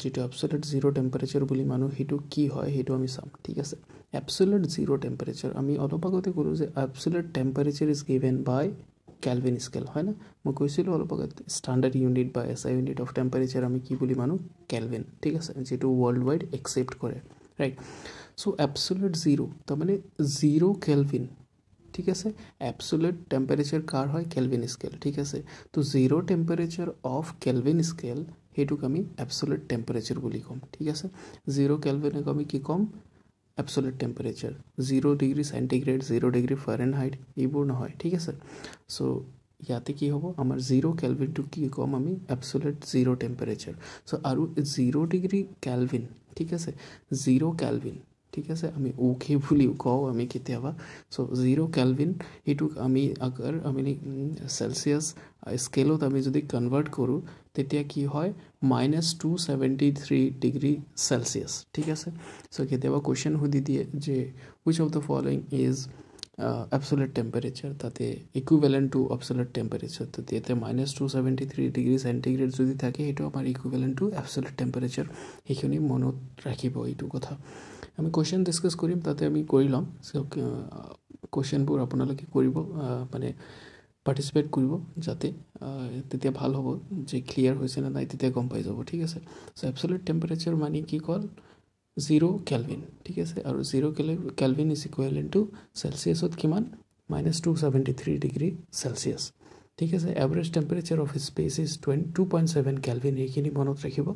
যিটো এপচলেট জিৰ' টেম্পাৰেচাৰ বুলি মানো সেইটো কি হয় সেইটো আমি চাম ঠিক আছে? এপচলেট জিৰ' টেম্পাৰেচাৰ আমি অলপ আগতে ক'লোঁ যে absolute temperature is given by Kelvin scale হয় না? মই কৈছিলোঁ অলপ আগত ষ্টাণ্ডাৰ্ড ইউনিট বা S I unit of temperature আমি কি বুলি মানো? কেলভিন ঠিক আছে? যিটো ৱৰ্ল্ড ৱাইড একচেপ্ট কৰে ৰাইট চ' এপচলেট জিৰ' তাৰমানে জিৰ' কেলভিন ঠিক আছে এপচুলেট টেম্পাৰেচাৰ কাৰ হয় কেলভিন স্কেল ঠিক আছে তো zero' temperature of Kelvin scale সেইটোক আমি এপচুলেট টেম্পাৰেচাৰ বুলি ক'ম ঠিক আছে জিৰ' কেলভিনক আমি কি ক'ম absolute temperature zero' degree centigrade zero' degree Fahrenheit এইবোৰ নহয় ঠিক আছে চ' ইয়াতে কি হ'ব আমাৰ জিৰ' কেলভিনটো কি ক'ম আমি এপচুলেট জিৰ' টেম্পাৰেচাৰ চ' আৰু জিৰ' ডিগ্ৰী কেলভিন ঠিক আছে জিৰ' কেলভিন ঠিক আছে? আমি অ'কে বুলিও কওঁ আমি কেতিয়াবা। চ' জিৰ' কেলভিন সেইটোক আমি আগাৰ আমি চেলচিয়াছ স্কেলত আমি যদি কনভাৰ্ট কৰোঁ তেতিয়া কি হয়? Minus two seventy three degree Celsius ঠিক আছে? চ' কেতিয়াবা কুৱেশ্যন সুধি দিয়ে যে which of the following is absolute temperature তাতে ইকুইভেলেণ্ট টু এপচলেট টেম্পাৰেচাৰ তেতিয়া minus two seventy three degree centigrade যদি থাকে সেইটো আমাৰ ইকুইভেলেণ্ট টু এপচলেট টেম্পাৰেচাৰ সেইখিনি মনত ৰাখিব এইটো কথা। আমি কুৱেশ্যন ডিছকাছ কৰিম তাতে আমি কৰি ল'ম। কুৱেশ্যনবোৰ আপোনালোকে কৰিব মানে পাৰ্টিচিপেট কৰিব যাতে তেতিয়া ভাল হ'ব যে ক্লিয়াৰ হৈছে নে নাই তেতিয়া গম পাই যাব ঠিক আছে? চ' এপচলেট টেম্পাৰেচাৰ মানে কি ক'ল? জিৰ' কেলভিন ঠিক আছে? আৰু zero' Kelvin Kelvin is equal to চেলচিয়াছত কিমান? Minus two seventy three degree Celsius ঠিক আছে average temperature of space is twenty two point seven Kelvin এইখিনি মনত ৰাখিব।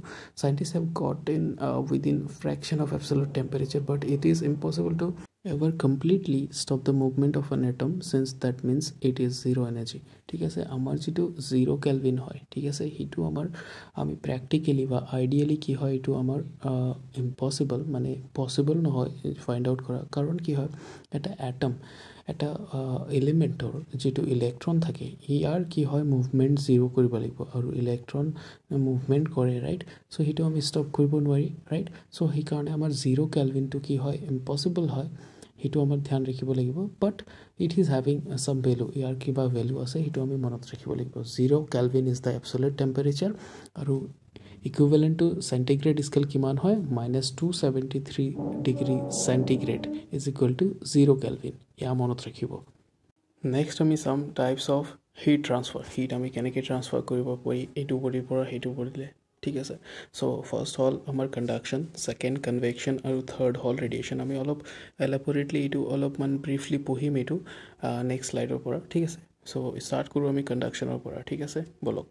Scientist have got in within fraction of absolute temperature but it is impossible to ever completely stop the movement of an atom since that means it is zero energy ঠিক আছে আমাৰ যিটো zero kelvin হয় ঠিক আছে সেইটো আমাৰ আমি প্ৰেক্টিকেলি বা আইডিয়েলি কি হয় এইটো আমাৰ ইম্পচিবল মানে পচিবল নহয় ফাইণ্ড আউট কৰা। কাৰণ কি হয় এটা এটম এটা এলিমেণ্টৰ যিটো ইলেক্ট্ৰন থাকে ইয়াৰ কি হয় মুভমেণ্ট জিৰ' কৰিব লাগিব। আৰু ইলেক্ট্ৰন মুভমেণ্ট কৰে ৰাইট চ' সেইটো আমি ষ্টপ কৰিব নোৱাৰি ৰাইট চ' সেইকাৰণে আমাৰ জিৰ' কেলভিনটো কি হয় ইম্পচিবল হয় সেইটো আমাৰ ধ্যান ৰাখিব লাগিব। But it is having some value ইয়াৰ কিবা ভেলু আছে সেইটো আমি মনত ৰাখিব লাগিব। Zero' kelvin is the absolute temperature আৰু ইকুইভেলেণ্ট টু চেণ্টিগ্ৰেড স্কেল কিমান হয়? Minus two seventy three degree centigrade is equal to zero' kelvin এয়া মনত ৰাখিব। নেক্সট আমি চাম types of heat transfer heat আমি কেনেকৈ ট্ৰান্সফাৰ কৰিব পাৰি? এইটো বডিৰ পৰা সেইটো বডিলৈ। ঠিক আছে। চ' ফাৰ্ষ্ট হ'ল আমাৰ কণ্ডাকশ্যন ছেকেণ্ড কনভেকশ্যন আৰু থাৰ্ড হ'ল ৰেডিয়েশ্যন আমি অলপ এলাপৰেটলি এইটো অলপমান ব্ৰিফলি পঢ়িম এইটো নেক্সট শ্লাইডৰ পৰা। ঠিক আছে। চ' ষ্টাৰ্ট কৰোঁ আমি কণ্ডাকশ্যনৰ পৰা। ঠিক আছে? বলক।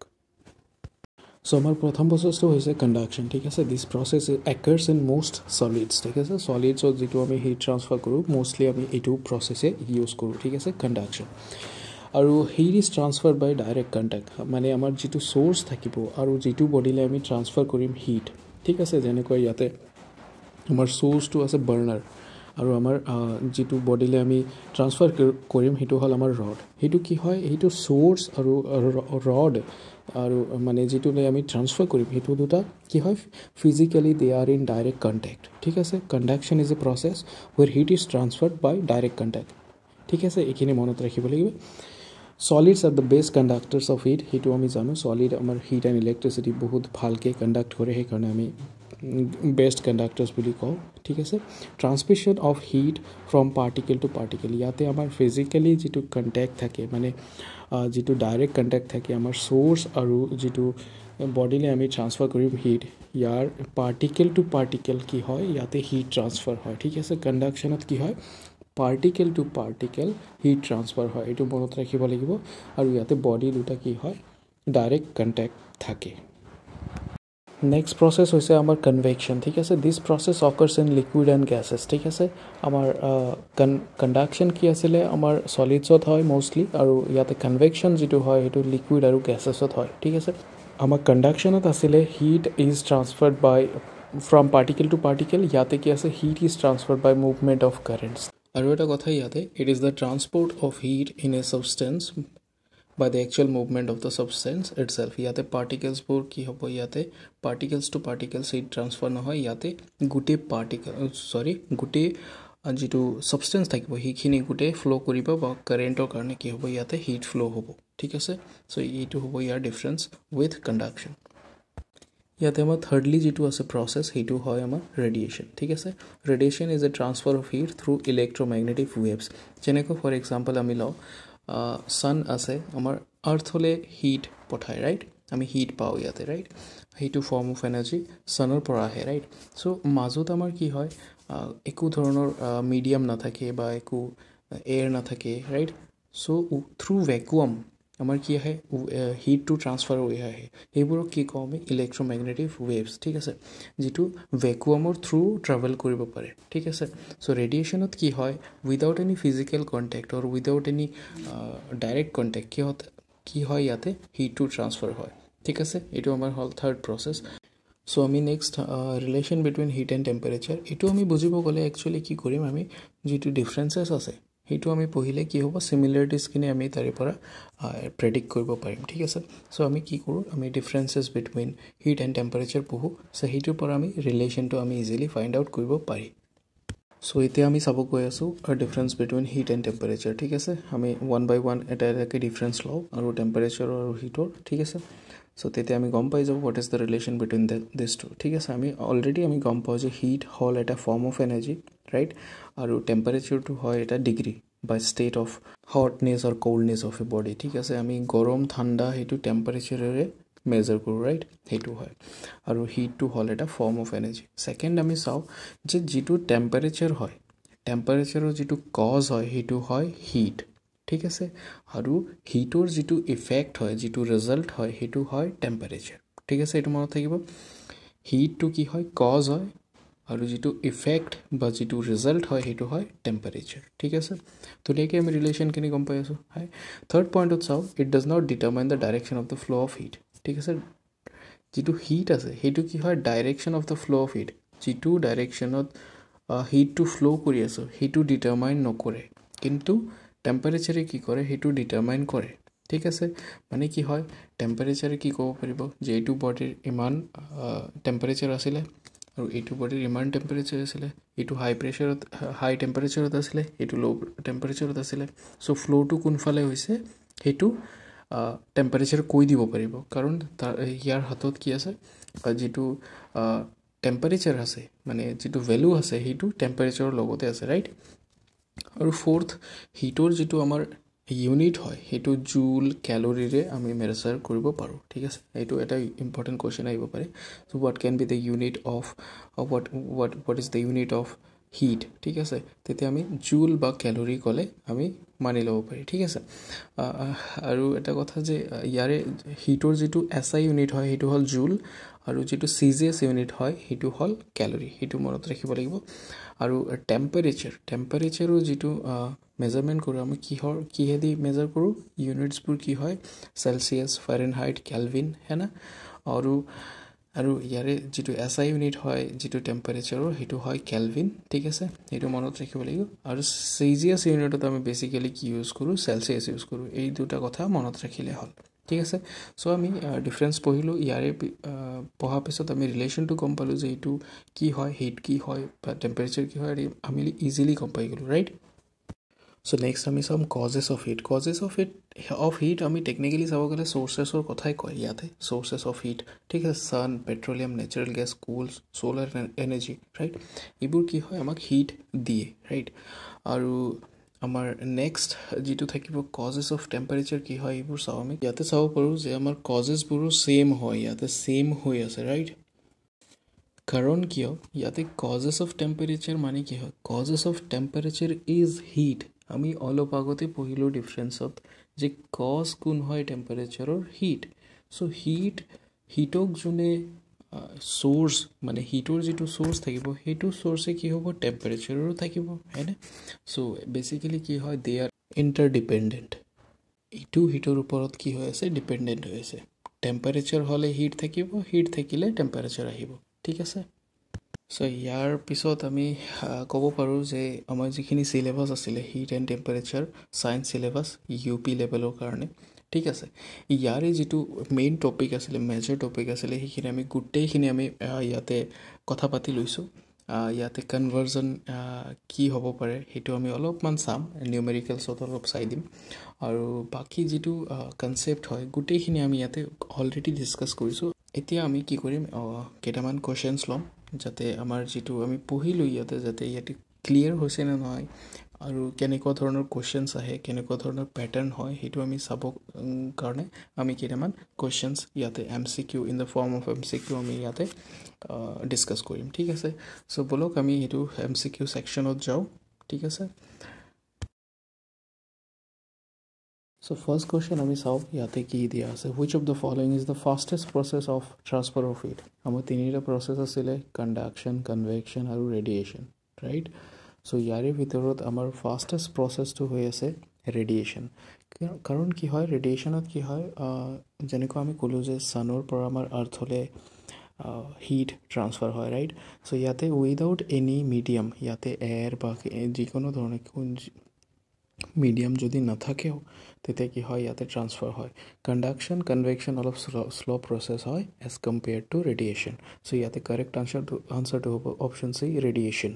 চ' আমাৰ প্ৰথম প্ৰচেছটো হৈছে কণ্ডাকশ্যন ঠিক আছে this process occurs in most solids ঠিক আছে চলিডছত যিটো আমি হিট ট্ৰান্সফাৰ কৰোঁ মষ্টলি আমি এইটো প্ৰচেছে ইউজ কৰোঁ ঠিক আছে কণ্ডাকশ্যন আৰু heat is transfer by direct contact মানে আমাৰ যিটো চ'ৰ্চ থাকিব আৰু যিটো বডিলে আমি ট্ৰান্সফাৰ কৰিম হিট ঠিক আছে যেনেকৈ ইয়াতে আমাৰ চ'ৰ্চটো আছে বাৰ্ণাৰ আৰু আমাৰ যিটো বডিলে আমি ট্ৰান্সফাৰ কৰিম সেইটো হ'ল আমাৰ ৰড সেইটো কি হয় সেইটো চ'ৰ্চ আৰু ৰড আৰু মানে যিটোলৈ আমি ট্ৰান্সফাৰ কৰিম সেইটো দুটা কি হয় physically they are in direct contact ঠিক আছে? Conduction is a process where heat is transferred by direct contact ঠিক আছে? এইখিনি মনত ৰাখিব লাগিব। Solids are the best conductors of heat সেইটো আমি জানো। চলিড আমাৰ হিট এণ্ড ইলেক্ট্ৰিচিটি বহুত ভালকৈ কণ্ডাক্ট কৰে সেইকাৰণে আমি বেষ্ট কণ্ডাক্টাৰ্ছ বুলি কওঁ ঠিক আছে? Transmission of heat from particle to particle ইয়াতে আমাৰ ফিজিকেলি যিটো কণ্টেক্ট থাকে মানে যিটো ডাইৰেক্ট কণ্টেক্ট থাকে আমাৰ চ'ৰ্চ আৰু যিটো বডিলৈ আমি ট্ৰান্সফাৰ কৰিম হিট ইয়াৰ পাৰ্টিকেল টু পাৰ্টিকেল কি হয়? ইয়াতে হিট ট্ৰান্সফাৰ হয় ঠিক আছে? কণ্ডাকশ্যনত কি হয়? Particle to particle heat transfer হয় এইটো মনত ৰাখিব লাগিব। আৰু ইয়াতে বডি দুটা কি হয়? ডাইৰেক্ট কণ্টেক্ট থাকে। নেক্সট প্ৰচেছ হৈছে আমাৰ কনভেকশ্যন ঠিক আছে this process occurs in liquid and gases ঠিক আছে আমাৰ কন কণ্ডাকশ্যন কি আছিলে আমাৰ চলিডছত হয় মষ্টলি আৰু ইয়াতে কনভেকশ্যন যিটো হয় সেইটো লিকুইড আৰু গেছেছত হয় ঠিক আছে আমাৰ কণ্ডাকশ্যনত আছিলে heat is transferred by from particle to particle ইয়াতে কি আছে heat is transferred by movement of currents আৰু এটা কথা ইয়াতে it is the transport of heat in a substance by the actual movement of the substance itself ইয়াতে পাৰ্টিকেলছবোৰ কি হ'ব ইয়াতে particles to particles heat transfer নহয় ইয়াতে গোটেই পাৰ্টিকেল চৰি গোটেই যিটো ছাবষ্টেঞ্চ থাকিব সেইখিনি গোটেই ফ্ল' কৰিব বা কাৰেণ্টৰ কাৰণে কি হ'ব ইয়াতে হিট ফ্ল' হ'ব ঠিক আছে চ' এইটো হ'ব ইয়াৰ ডিফাৰেঞ্চ উইথ কণ্ডাকশ্যন ইয়াতে আমাৰ থাৰ্ডলি যিটো আছে প্ৰচেছ সেইটো হয় আমাৰ ৰেডিয়েশ্যন ঠিক আছে radiation is a transfer of heat through electromagnetic waves যেনেকৈ ফৰ এক্সাম্পল আমি লওঁ ছান আছে আমাৰ আৰ্থলৈ হিট পঠায় ৰাইট আমি হিট পাওঁ ইয়াতে ৰাইট সেইটো ফৰ্ম অফ এনাৰ্জি ছানৰ পৰা আহে ৰাইট চ' মাজত আমাৰ কি হয় একো ধৰণৰ মিডিয়াম নাথাকে বা একো এয়াৰ নাথাকে ৰাইট চ' থ্ৰু ভেকুৱাম আমাৰ কি আহে? হিটটো ট্ৰান্সফাৰ হৈ আহে। সেইবোৰক কি কওঁ আমি? ইলেক্ট্ৰমেগনেটিভ ৱেভছ ঠিক আছে? যিটো ভেকুৱামৰ থ্ৰু ট্ৰেভেল কৰিব পাৰে ঠিক আছে? চ' ৰেডিয়েশ্যনত কি হয়? Without any physical contact or without any direct contact কিহত কি হয় ইয়াতে? হিটটো ট্ৰান্সফাৰ হয় ঠিক আছে? এইটো আমাৰ হ'ল থাৰ্ড প্ৰচেছ চ' আমি next relation between heat and temperature এইটো আমি বুজিব গ'লে একচুৱেলি কি কৰিম আমি? যিটো ডিফাৰেঞ্চেছ আছে সেইটো আমি পঢ়িলে কি হ'ব? চিমিলাৰিটিজখিনি আমি তাৰে পৰা প্ৰেডিক্ট কৰিব পাৰিম ঠিক আছে? চ' আমি কি কৰোঁ? আমি differences between heat and temperature পঢ়োঁ। চ' সেইটোৰ পৰা আমি ৰিলেশ্যনটো আমি ইজিলি ফাইণ্ড আউট কৰিব পাৰিম চ' এতিয়া আমি চাব গৈ আছোঁ difference between heat and temperature ঠিক আছে? আমি ওৱান বাই ওৱান এটা এটাকৈ ডিফাৰেঞ্চ লওঁ আৰু টেম্পাৰেচাৰৰ আৰু হিটৰ ঠিক আছে? চ' তেতিয়া আমি গম পাই যাওঁ what is the relation between this two ঠিক আছে? আমি অলৰেডি আমি গম পাওঁ যে হিট হ'ল এটা ফৰ্ম অফ এনাৰ্জি ৰাইট আৰু টেম্পাৰেচাৰটো হয় এটা ডিগ্ৰী বা ষ্টেট অফ হটনেছ আৰু ক'ল্ডনেছ অফ এ বডি ঠিক আছে আমি গৰম ঠাণ্ডা সেইটো টেম্পাৰেচাৰেৰে মেজাৰ কৰোঁ ৰাইট সেইটো হয় আৰু হিটটো হ'ল এটা ফৰ্ম অফ এনাৰ্জি ছেকেণ্ড আমি চাওঁ যে যিটো টেম্পাৰেচাৰ হয় টেম্পাৰেচাৰৰ যিটো কজ হয় সেইটো হয় হিট ঠিক আছে আৰু হিটৰ যিটো ইফেক্ট হয় যিটো ৰিজাল্ট হয় সেইটো হয় টেম্পাৰেচাৰ ঠিক আছে এইটো মনত থাকিব হিটটো কি হয় কজ হয় আৰু যিটো ইফেক্ট বা যিটো ৰিজাল্ট হয় সেইটো হয় টেম্পাৰেচাৰ ঠিক আছে? ধুনীয়াকৈ আমি ৰিলেশ্যনখিনি গম পাই আছোঁ? হয় থাৰ্ড পইণ্টত চাওঁ it does not determine the direction of the flow' of heat ঠিক আছে? যিটো হিট আছে সেইটো কি হয়? Direction of the flow' of heat যিটো ডাইৰেকশ্যনত হিটটো ফ্ল' কৰি আছোঁ সেইটো ডিটাৰমাইন নকৰে। কিন্তু টেম্পাৰেচাৰে কি কৰে? সেইটো ডিটাৰমাইন কৰে ঠিক আছে? মানে কি হয়? টেম্পাৰেচাৰে কি ক'ব পাৰিব? যে এইটো বডিৰ ইমান টেম্পাৰেচাৰ আছিলে আৰু এইটো বডিৰ ইমান টেম্পাৰেচাৰ আছিলে এইটো হাই প্ৰেচাৰত হাই টেম্পাৰেচাৰত আছিলে এইটো ল' টেম্পাৰেচাৰত আছিলে। চ' ফ্ল'টো কোনফালে হৈছে সেইটো টেম্পাৰেচাৰ কৈ দিব পাৰিব। কাৰণ তাৰ ইয়াৰ হাতত কি আছে যিটো টেম্পাৰেচাৰ আছে মানে যিটো ভেলু আছে সেইটো টেম্পাৰেচাৰৰ লগতে আছে ৰাইট আৰু ফ'ৰ্থ হিটৰ যিটো আমাৰ ইউনিট হয় সেইটো জুল কেলৰিৰে আমি মেজাৰ কৰিব পাৰোঁ ঠিক আছে? এইটো এটা ইম্পৰ্টেণ্ট কুৱেশ্যন আহিব পাৰে। So' what can be the unit of what what what is the unit of heat ঠিক আছে? তেতিয়া আমি জুল বা কেলৰি ক'লে আমি মানি ল'ব পাৰি ঠিক আছে? আৰু এটা কথা যে ইয়াৰে হিটৰ যিটো এছ আই ইউনিট হয় সেইটো হ'ল জুল আৰু যিটো চি জি এছ ইউনিট হয় সেইটো হ'ল কেলৰি সেইটো মনত ৰাখিব লাগিব। আৰু টেম্পাৰেচাৰ টেম্পাৰেচাৰো যিটো মেজাৰমেণ্ট কৰোঁ আমি কিহৰ কিহেদি মেজাৰ কৰোঁ ইউনিটছবোৰ কি হয় চেলচিয়াছ ফাৰেন হাইট কেলভিন হেনা আৰু আৰু ইয়াৰে যিটো এছ আই ইউনিট হয় যিটো টেম্পাৰেচাৰৰ সেইটো হয় কেলভিন ঠিক আছে? সেইটো মনত ৰাখিব লাগিব। আৰু চেজিয়াছ ইউনিটত আমি বেচিকেলি কি ইউজ কৰোঁ চেলচিয়াছ ইউজ কৰোঁ। এই দুটা কথা মনত ৰাখিলে হ'ল। ঠিক আছে? চ' আমি ডিফাৰেঞ্চ পঢ়িলোঁ ইয়াৰে পঢ়াৰ পিছত আমি ৰিলেশ্যনটো গম পালোঁ যে এইটো কি হয় হিট কি হয় বা টেম্পাৰেচাৰ কি হয় আমি ইজিলি গম পাই গ'লোঁ ৰাইট চ' নেক্সট আমি চাম causes of heat causes of heat of heat আমি টেকনিকেলি চাব গ'লে চ'ৰ্চেছৰ কথাই কয় ইয়াতে। চ'ৰ্চেছ অফ হিট ঠিক আছে? Sun petroleum natural gas coals solar energy right এইবোৰ কি হয় আমাক হিট দিয়ে ৰাইট আৰু আমাৰ নেক্সট যিটো থাকিব কজেছ অফ টেম্পাৰেচাৰ কি হয় এইবোৰ চাওঁ আমি। ইয়াতে চাব পাৰোঁ যে আমাৰ কজেছবোৰো ছেইম হয় ইয়াতে ছেইম হৈ আছে ৰাইট কাৰণ কিয়? ইয়াতে কজেছ অফ টেম্পাৰেচাৰ মানে কি হয়? Causes of temperature is heat আমি অলপ আগতে পঢ়িলোঁ ডিফাৰেঞ্চত যে কজ কোন হয় টেম্পাৰেচাৰৰ হিট চ' হিট হিটক যোনে চ'ৰ্চ মানে হিটৰ যিটো চ'ৰ্চ থাকিব সেইটো চ'ৰ্চে কি হ'ব? টেম্পাৰেচাৰৰো থাকিব হয়নে? চ' বেচিকেলি কি হয়? দে আৰ ইণ্টাৰ ডিপেণ্ডেণ্ট ইটো হিটৰ ওপৰত কি হৈ আছে? ডিপেণ্ডেণ্ট হৈ আছে। টেম্পাৰেচাৰ হ'লে হিট থাকিব হিট থাকিলে টেম্পাৰেচাৰ আহিব। ঠিক আছে? চ' ইয়াৰ পিছত আমি ক'ব পাৰোঁ যে আমাৰ যিখিনি চিলেবাছ আছিলে heat and temperature science syllabus U P লেভেলৰ কাৰণে। ঠিক আছে। ইয়াৰে যিটো মেইন টপিক আছিলে মেজৰ টপিক আছিলে সেইখিনি আমি গোটেইখিনি আমি ইয়াতে কথা পাতি লৈছোঁ। ইয়াতে কনভাৰ্জন কি হ'ব পাৰে সেইটো আমি অলপমান চাম নিউমেৰিকেলছত অলপ চাই দিম। আৰু বাকী যিটো কনচেপ্ট হয় গোটেইখিনি আমি ইয়াতে অলৰেডি ডিছকাছ কৰিছোঁ। এতিয়া আমি কি কৰিম কেইটামান কুৱেশ্যনছ ল'ম যাতে আমাৰ যিটো আমি পঢ়িলোঁ ইয়াতে যাতে ইয়াতে ক্লিয়াৰ হৈছে নে নহয় আৰু কেনেকুৱা ধৰণৰ কুৱেশ্যনছ আহে কেনেকুৱা ধৰণৰ পেটাৰ্ণ হয় সেইটো আমি চাব কাৰণে আমি কেইটামান কুৱেশ্যনছ ইয়াতে M C Q in the form of M C Q আমি ইয়াতে ডিছকাছ কৰিম ঠিক আছে? চ' ব'লক আমি সেইটো এম চি কিউ ছেকশ্যনত যাওঁ ঠিক আছে? চ' ফাৰ্ষ্ট কুৱেশ্যন আমি চাওঁ ইয়াতে কি দিয়া আছে? Which of the following is the fastest process of transfer of heat আমাৰ তিনিটা প্ৰচেছ আছিলে কণ্ডাকশ্যন কনভেকশ্যন আৰু ৰেডিয়েশ্যন ৰাইট চ' ইয়াৰে ভিতৰত আমাৰ ফাষ্টেষ্ট প্ৰচেছটো হৈ আছে ৰেডিয়েশ্যন কাৰণ কি হয় ৰেডিয়েশ্যনত কি হয় যেনেকুৱা আমি ক'লোঁ যে ছানৰ পৰা আমাৰ আৰ্থলৈ হিট ট্ৰান্সফাৰ হয় ৰাইট চ' ইয়াতে উইদাউট এনি মিডিয়াম ইয়াতে এয়াৰ বা যিকোনো ধৰণে মিডিয়াম যদি নাথাকেও তেতিয়া কি হয় ইয়াতে ট্ৰান্সফাৰ হয় কণ্ডাকশ্যন কনভেকশ্যন অলপ শ্ল' প্ৰচেছ হয় as compare to radiation so' ইয়াতে কাৰেক্ট আনচাৰটো আনচাৰটো হ'ব অপশ্যন চি ৰেডিয়েশ্যন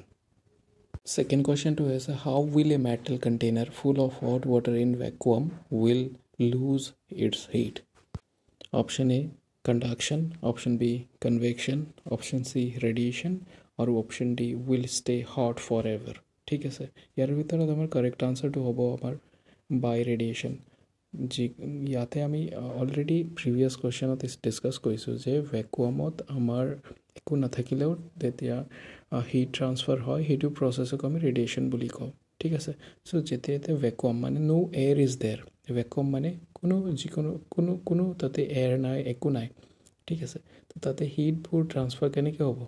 ছেকেণ্ড কুৱেশ্যনটো হৈছে how will a metal container full of hot water in vacuum will lose its heat option A conduction option B convection option C radiation আৰু option D will stay hot forever ঠিক আছে ইয়াৰ ভিতৰত আমাৰ correct আনচাৰটো হ'ব আমাৰ বাই radiation যি ইয়াতে আমি অলৰেডি প্ৰিভিয়াছ কুৱেশ্যনত ডিছকাছ কৰিছোঁ যে ভেকুৱামত আমাৰ একো নাথাকিলেও তেতিয়া হিট ট্ৰান্সফাৰ হয় সেইটো প্ৰচেছক আমি ৰেডিয়েশ্যন বুলি কওঁ। ঠিক আছে? চ' যেতিয়া এতিয়া ভেকুৱাম মানে no' air is there vacuum মানে কোনো যিকোনো কোনো কোনো তাতে এয়াৰ নাই একো নাই। ঠিক আছে? তো তাতে হিটবোৰ ট্ৰান্সফাৰ কেনেকৈ হ'ব?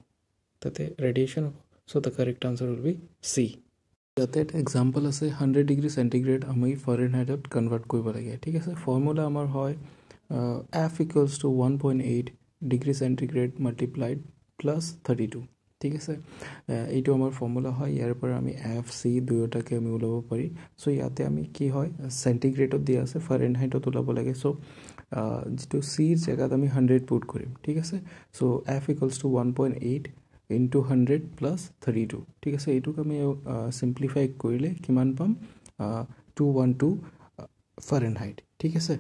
তাতে ৰেডিয়েশ্যন হ'ব। So' the correct answer will be C ইয়াতে এটা এক্সাম্পল আছে হাণ্ড্ৰেড ডিগ্ৰী চেণ্টিগ্ৰেড আমি ফৰেন হাইটত কনভাৰ্ট কৰিব লাগে। ঠিক আছে? ফৰ্মুলা আমাৰ হয় F equals to one point eight degree centigrade multiplied plus thirty two ঠিক আছে। এইটো আমাৰ ফৰ্মুলা হয় ইয়াৰ পৰা আমি এফ চি দুয়োটাকে আমি ওলাব পাৰি। চ' ইয়াতে আমি কি হয় চেণ্টিগ্ৰেডত দিয়া আছে ফাৰেন হাইটত ওলাব লাগে। চ' যিটো চিৰ জেগাত আমি হাণ্ড্ৰেড পুট কৰিম ঠিক আছে? So' F equals to one point eight into hundred plus thirty two ঠিক আছে? এইটোক আমি চিম্প্লিফাই কৰিলে কিমান পাম? Two one two Fahrenheit ঠিক আছে?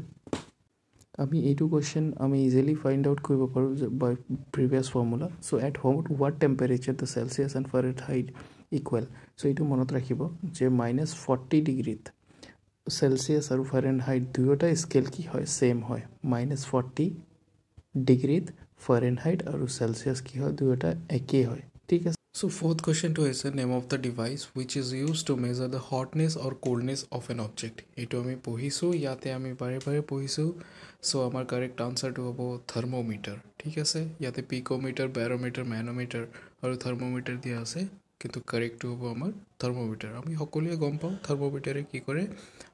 আমি এইটো কুৱেশ্যন আমি ইজিলি ফাইণ্ড আউট কৰিব পাৰোঁ by previous formula so' at home what temperature the Celsius and Fahrenheit equal so' এইটো মনত ৰাখিব যে মাইনাছ ফৰ্টি ডিগ্ৰীত চেলচিয়াছ আৰু ফাৰেন হাইট দুয়োটা স্কেল কি হয়? ছেইম হয়। মাইনাছ ফৰ্টি ডিগ্ৰীত ফাৰেন হাইট আৰু চেলচিয়াছ কি হয়? দুয়োটা একেই হয়। ঠিক আছে? চ' ফ'ৰ্থ কুৱেশ্যনটো হৈছে name of the device which is use to measure the hotness or coldness of an object এইটো আমি পঢ়িছোঁ ইয়াতে আমি বাৰে বাৰে পঢ়িছোঁ চ' আমাৰ কাৰেক্ট আনচাৰটো হ'ব থাৰ্মোমিটাৰ ঠিক আছে ইয়াতে পিক'মিটাৰ বেৰ'মিটাৰ মেন'মিটাৰ আৰু থাৰ্মোমিটাৰ দিয়া আছে কিন্তু কাৰেক্টটো হ'ব আমাৰ থাৰ্মোমিটাৰ আমি সকলোৱে গম পাওঁ থাৰ্মোমিটাৰে কি কৰে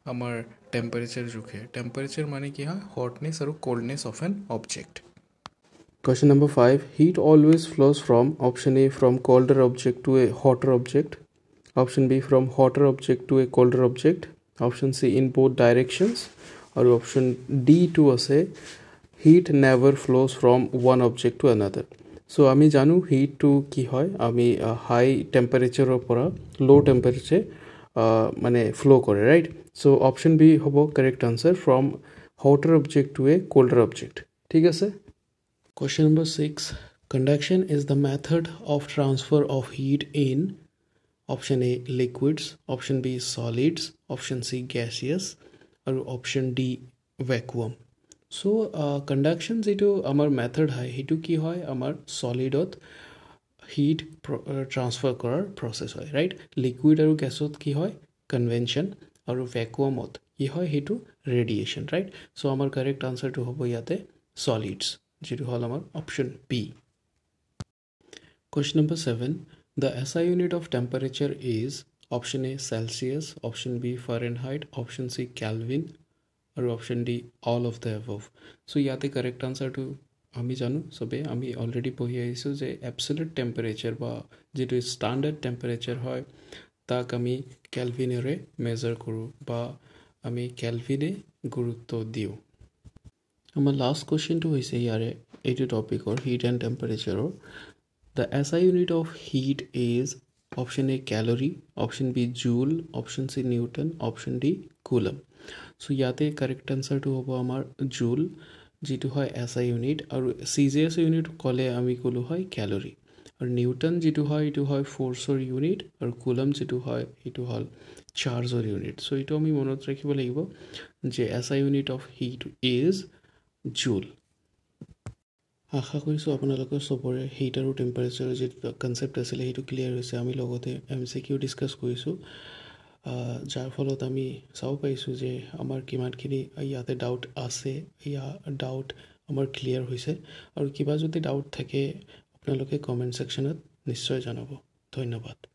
আমাৰ টেম্পাৰেচাৰ জোখে টেম্পাৰেচাৰ মানে কি হয় হটনেছ আৰু coldness of an object Question number 5 Heat always flows from option A from colder object to a hotter object, option B from hotter object to a colder object, option C in both directions, or option D to say heat never flows from one object to another. So' আমি জানো হিটটো কি হয় আমি হাই টেম্পাৰেচাৰৰ পৰা ল' temperature মানে flow কৰে right so option B হ'ব correct answer from hotter object to a colder object ঠিক আছে Question number 6 Conduction is the method of transfer of heat in option A liquids, option B solids, option C gaseous, or option D vacuum. So uh, conduction যেটো আমাৰ method হয় সেইটো কি হয় আমাৰ চলিডত hit transfer কৰাৰ প্ৰচেছ হয় right liquid আৰু গেছত কি হয় কনভেনশ্যন আৰু ভেকুৱামত কি হয় সেইটো ৰেডিয়েশ্যন ৰাইট চ' আমাৰ কাৰেক্ট আনচাৰটো হ'ব ইয়াতে চলিডছ যিটো হ'ল আমাৰ option B question number seven the S I unit of temperature is option A Celsius option B Fahrenheit option C kelvin আৰু option D all of the above so' ইয়াতে correct আনচাৰটো আমি জানো চবেই আমি অলৰেডি পঢ়ি আহিছোঁ যে এপচলেট টেম্পাৰেচাৰ বা যিটো ষ্টাণ্ডাৰ্ড টেম্পাৰেচাৰ হয় তাক আমি কেলভিনেৰে মেজাৰ কৰোঁ বা আমি কেলভিনে গুৰুত্ব দিওঁ আমাৰ লাষ্ট কুৱেশ্যনটো হৈছে ইয়াৰে এইটো টপিকৰ heat and টেম্পাৰেচাৰৰ the S I unit of heat is option A calorie option B joule option C newton option D coulomb so' ইয়াতে কাৰেক্ট এনচাৰটো হ'ব আমাৰ জুল যিটো হয় এছ আই ইউনিট আৰু চি জে এছ ইউনিট ক'লে আমি ক'লোঁ হয় কেলৰি আৰু নিউটন যিটো হয় এইটো হয় ফ'ৰ্চৰ ইউনিট আৰু কুলম যিটো হয় সেইটো হ'ল চাৰ্জৰ ইউনিট চ' এইটো আমি মনত ৰাখিব লাগিব যে S I unit of heat is joule. আশা কৰিছোঁ আপোনালোকৰ চবৰে হিট আৰু টেম্পাৰেচাৰৰ যিটো কনচেপ্ট আছিলে সেইটো ক্লিয়াৰ হৈছে। আমি লগতে এম চি কিউ ডিছকাছ কৰিছোঁ। যাৰ ফলত আমি চাব পাৰিছোঁ যে আমাৰ কিমানখিনি ইয়াতে ডাউট আছে। ইয়াৰ ডাউট আমাৰ ক্লিয়াৰ হৈছে। আৰু কিবা যদি ডাউট থাকে আপোনালোকে কমেণ্ট ছেকশ্যনত নিশ্চয় জনাব। ধন্যবাদ।